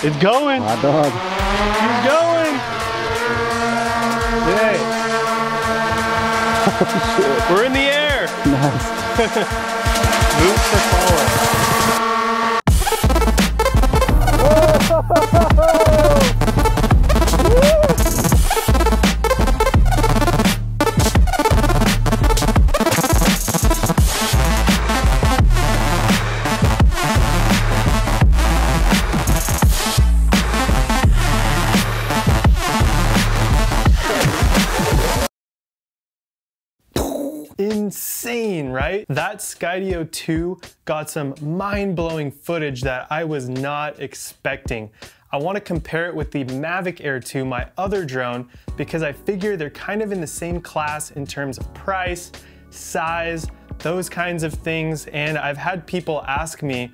It's going. My dog. He's going. Hey, Oh, we're in the air. Nice. Move for follow. Insane, right? That Skydio 2 got some mind-blowing footage that I was not expecting. I want to compare it with the Mavic Air 2, my other drone, because I figure they're kind of in the same class in terms of price, size, those kinds of things, and I've had people ask me,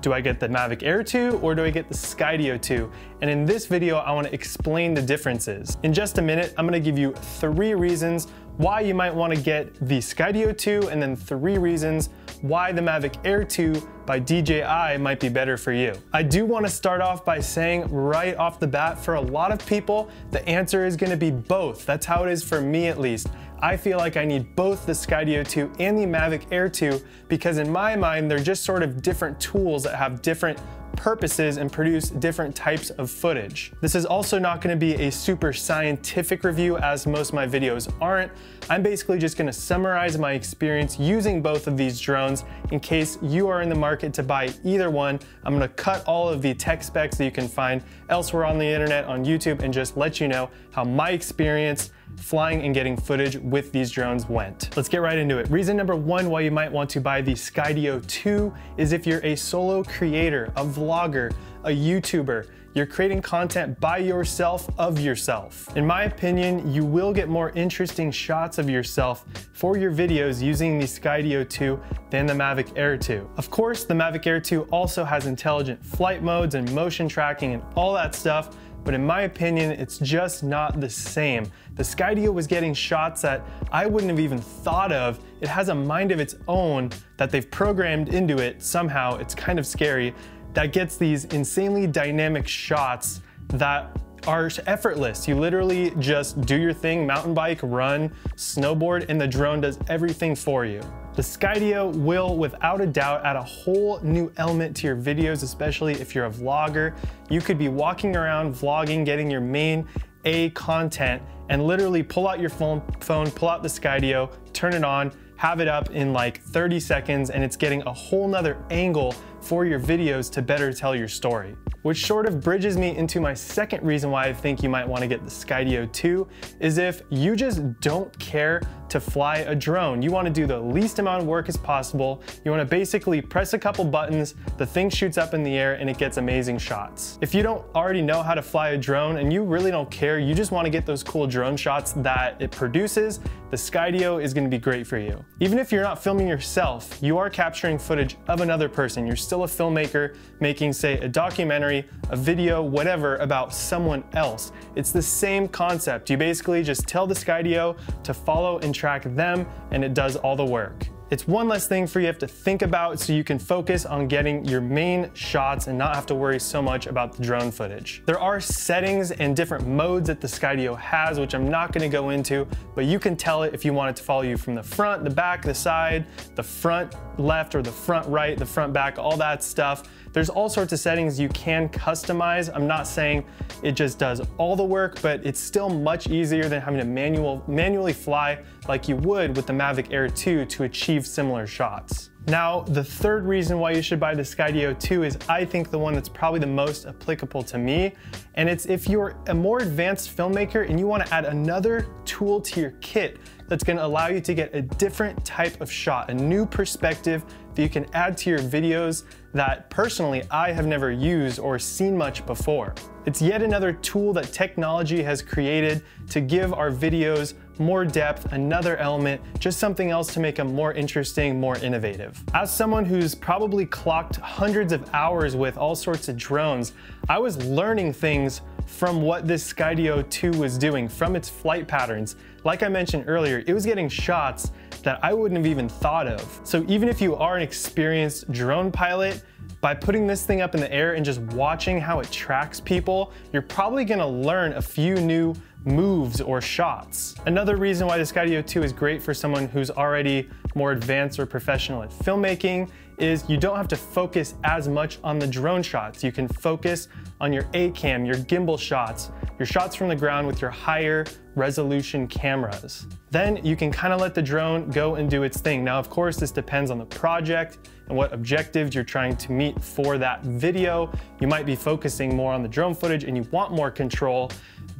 do I get the Mavic Air 2 or do I get the Skydio 2? And in this video, I wanna explain the differences. In just a minute, I'm gonna give you three reasons why you might wanna get the Skydio 2 and then three reasons why the Mavic Air 2 by DJI might be better for you. I do wanna start off by saying right off the bat, for a lot of people, the answer is gonna be both. That's how it is for me at least. I feel like I need both the Skydio 2 and the Mavic Air 2 because in my mind, they're just sort of different tools that have different purposes and produce different types of footage. This is also not gonna be a super scientific review as most of my videos aren't. I'm basically just gonna summarize my experience using both of these drones in case you are in the market to buy either one. I'm gonna cut all of the tech specs that you can find elsewhere on the internet on YouTube and just let you know how my experience flying and getting footage with these drones went. Let's get right into it. Reason number one why you might want to buy the Skydio 2 is if you're a solo creator, a vlogger, a YouTuber, you're creating content by yourself of yourself. In my opinion, you will get more interesting shots of yourself for your videos using the Skydio 2 than the Mavic Air 2. Of course, the Mavic Air 2 also has intelligent flight modes and motion tracking and all that stuff, but in my opinion, it's just not the same. The Skydio was getting shots that I wouldn't have even thought of. It has a mind of its own that they've programmed into it somehow. It's kind of scary. That gets these insanely dynamic shots that are effortless. You literally just do your thing, mountain bike, run, snowboard, and the drone does everything for you. The Skydio will, without a doubt, add a whole new element to your videos, especially if you're a vlogger. You could be walking around vlogging, getting your main A content, and literally pull out your phone, phone pull out the Skydio, turn it on, have it up in like 30 seconds, and it's getting a whole nother angle for your videos to better tell your story. Which sort of bridges me into my second reason why I think you might want to get the Skydio 2 is if you just don't care to fly a drone. You want to do the least amount of work as possible. You want to basically press a couple buttons, the thing shoots up in the air and it gets amazing shots. If you don't already know how to fly a drone and you really don't care, you just want to get those cool drone shots that it produces, the Skydio is going to be great for you. Even if you're not filming yourself, you are capturing footage of another person. You're still a filmmaker making, say, a documentary, a video, whatever, about someone else. It's the same concept. You basically just tell the Skydio to follow and track them, and it does all the work. It's one less thing for you have to think about so you can focus on getting your main shots and not have to worry so much about the drone footage. There are settings and different modes that the Skydio has, which I'm not gonna go into, but you can tell it if you want it to follow you from the front, the back, the side, the front left or the front right, the front back, all that stuff. There's all sorts of settings you can customize. I'm not saying it just does all the work, but it's still much easier than having to manual, manually fly like you would with the Mavic Air 2 to achieve similar shots. Now, the third reason why you should buy the Skydio 2 is I think the one that's probably the most applicable to me, and it's if you're a more advanced filmmaker and you wanna add another tool to your kit that's gonna allow you to get a different type of shot, a new perspective that you can add to your videos that personally I have never used or seen much before. It's yet another tool that technology has created to give our videos more depth, another element, just something else to make them more interesting, more innovative. As someone who's probably clocked hundreds of hours with all sorts of drones, I was learning things from what this Skydio 2 was doing, from its flight patterns. Like I mentioned earlier, it was getting shots that I wouldn't have even thought of. So even if you are an experienced drone pilot, By putting this thing up in the air and just watching how it tracks people, you're probably gonna learn a few new moves or shots. Another reason why the Skydio 2 is great for someone who's already more advanced or professional at filmmaking is you don't have to focus as much on the drone shots. You can focus on your A-cam, your gimbal shots, your shots from the ground with your higher resolution cameras. Then you can kind of let the drone go and do its thing. Now, of course, this depends on the project and what objectives you're trying to meet for that video. You might be focusing more on the drone footage and you want more control,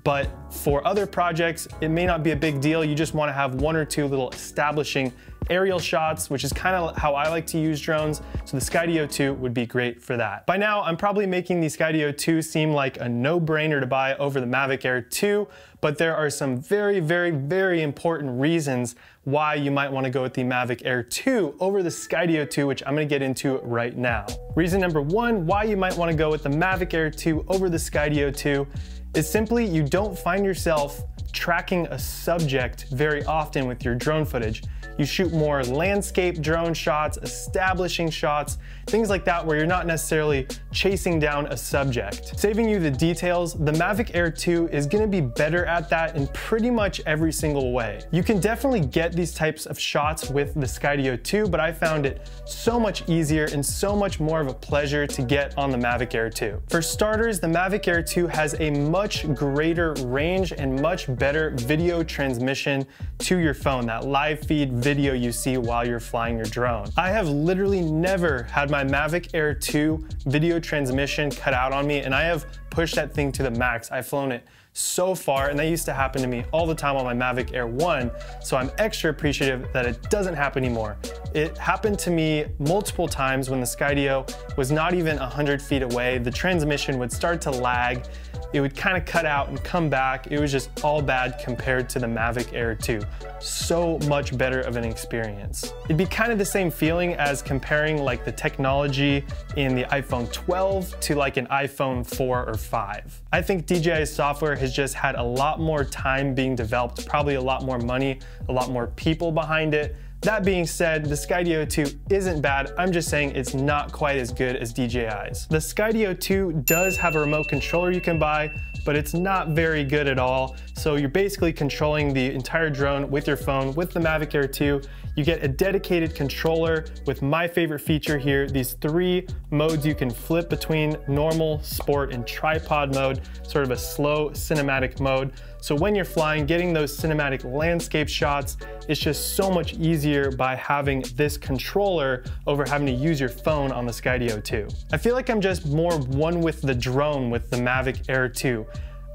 but for other projects, it may not be a big deal. You just wanna have one or two little establishing aerial shots, which is kind of how I like to use drones. So the Skydio 2 would be great for that. By now, I'm probably making the Skydio 2 seem like a no-brainer to buy over the Mavic Air 2, but there are some very, very, very important reasons why you might wanna go with the Mavic Air 2 over the Skydio 2, which I'm gonna get into right now. Reason number one, why you might wanna go with the Mavic Air 2 over the Skydio 2 is simply you don't find yourself tracking a subject very often with your drone footage. You shoot more landscape drone shots, establishing shots, things like that where you're not necessarily chasing down a subject. Saving you the details, the Mavic Air 2 is gonna be better at that in pretty much every single way. You can definitely get these types of shots with the Skydio 2, but I found it so much easier and so much more of a pleasure to get on the Mavic Air 2. For starters, the Mavic Air 2 has a much greater range and much better video transmission to your phone, that live feed video you see while you're flying your drone. I have literally never had my Mavic Air 2 video transmission cut out on me and I have pushed that thing to the max. I've flown it so far, and that used to happen to me all the time on my Mavic Air 1, so I'm extra appreciative that it doesn't happen anymore. It happened to me multiple times when the Skydio was not even 100 feet away. The transmission would start to lag, it would kind of cut out and come back. It was just all bad compared to the Mavic Air 2. So much better of an experience. It'd be kind of the same feeling as comparing like the technology in the iPhone 12 to like an iPhone 4 or 5. I think DJI's software has just had a lot more time being developed, probably a lot more money, a lot more people behind it, that being said, the Skydio 2 isn't bad, I'm just saying it's not quite as good as DJI's. The Skydio 2 does have a remote controller you can buy, but it's not very good at all. So you're basically controlling the entire drone with your phone. With the Mavic Air 2, you get a dedicated controller with my favorite feature here, these three modes you can flip between normal, sport, and tripod mode, sort of a slow cinematic mode. So when you're flying, getting those cinematic landscape shots is just so much easier by having this controller over having to use your phone on the Skydio 2. I feel like I'm just more one with the drone with the Mavic Air 2.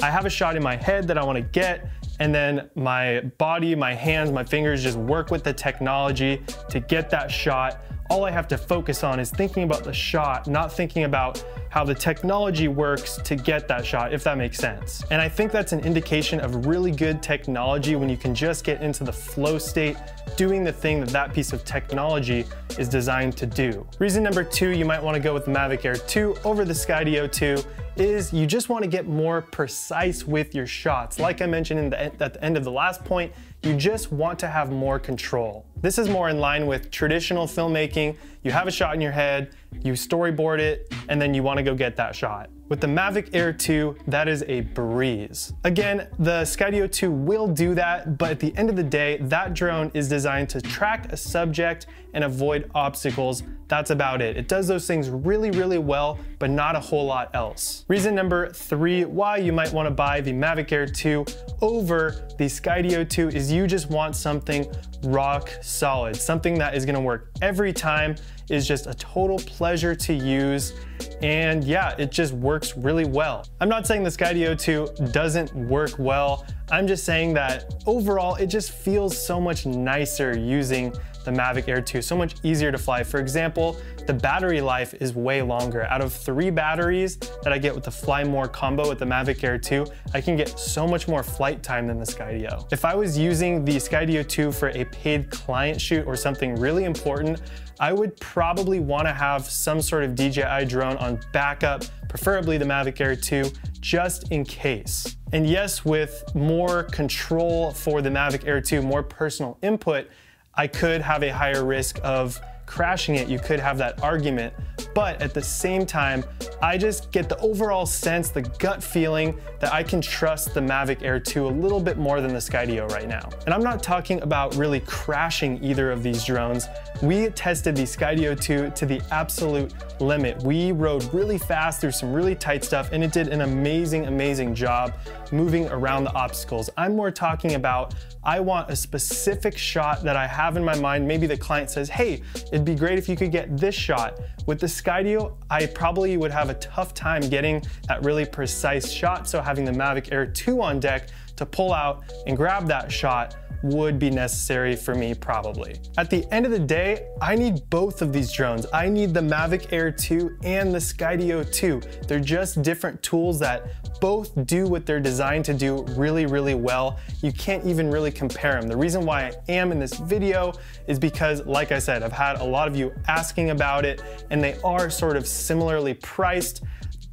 I have a shot in my head that I wanna get, and then my body, my hands, my fingers just work with the technology to get that shot all I have to focus on is thinking about the shot, not thinking about how the technology works to get that shot, if that makes sense. And I think that's an indication of really good technology when you can just get into the flow state, doing the thing that that piece of technology is designed to do. Reason number two, you might wanna go with the Mavic Air 2 over the Skydio 2 is you just wanna get more precise with your shots. Like I mentioned the, at the end of the last point, you just want to have more control. This is more in line with traditional filmmaking. You have a shot in your head, you storyboard it, and then you wanna go get that shot. With the Mavic Air 2, that is a breeze. Again, the Skydio 2 will do that, but at the end of the day, that drone is designed to track a subject and avoid obstacles. That's about it. It does those things really, really well, but not a whole lot else. Reason number three why you might wanna buy the Mavic Air 2 over the Skydio 2 is you just want something rock solid, something that is gonna work every time, is just a total pleasure to use, and yeah, it just works really well. I'm not saying the Skydio 2 doesn't work well, I'm just saying that overall it just feels so much nicer using the Mavic Air 2, so much easier to fly. For example, the battery life is way longer. Out of three batteries that I get with the Fly More combo with the Mavic Air 2, I can get so much more flight time than the Skydio. If I was using the Skydio 2 for a paid client shoot or something really important, I would probably want to have some sort of DJI drone on backup, preferably the Mavic Air 2, just in case. And yes, with more control for the Mavic Air 2, more personal input, I could have a higher risk of crashing it, you could have that argument. But at the same time, I just get the overall sense, the gut feeling that I can trust the Mavic Air 2 a little bit more than the Skydio right now. And I'm not talking about really crashing either of these drones. We tested the Skydio 2 to the absolute limit. We rode really fast through some really tight stuff and it did an amazing, amazing job moving around the obstacles. I'm more talking about I want a specific shot that I have in my mind. Maybe the client says, hey, it'd be great if you could get this shot. With the Skydio, I probably would have a tough time getting that really precise shot. So having the Mavic Air 2 on deck to pull out and grab that shot would be necessary for me probably. At the end of the day, I need both of these drones. I need the Mavic Air 2 and the Skydio 2. They're just different tools that both do what they're designed to do really, really well. You can't even really compare them. The reason why I am in this video is because, like I said, I've had a lot of you asking about it and they are sort of similarly priced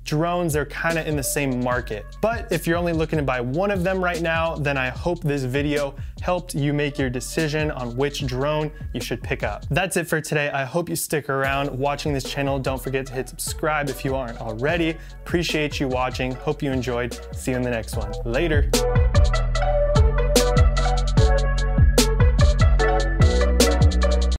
drones are kind of in the same market. But if you're only looking to buy one of them right now, then I hope this video helped you make your decision on which drone you should pick up. That's it for today. I hope you stick around watching this channel. Don't forget to hit subscribe if you aren't already. Appreciate you watching. Hope you enjoyed. See you in the next one. Later.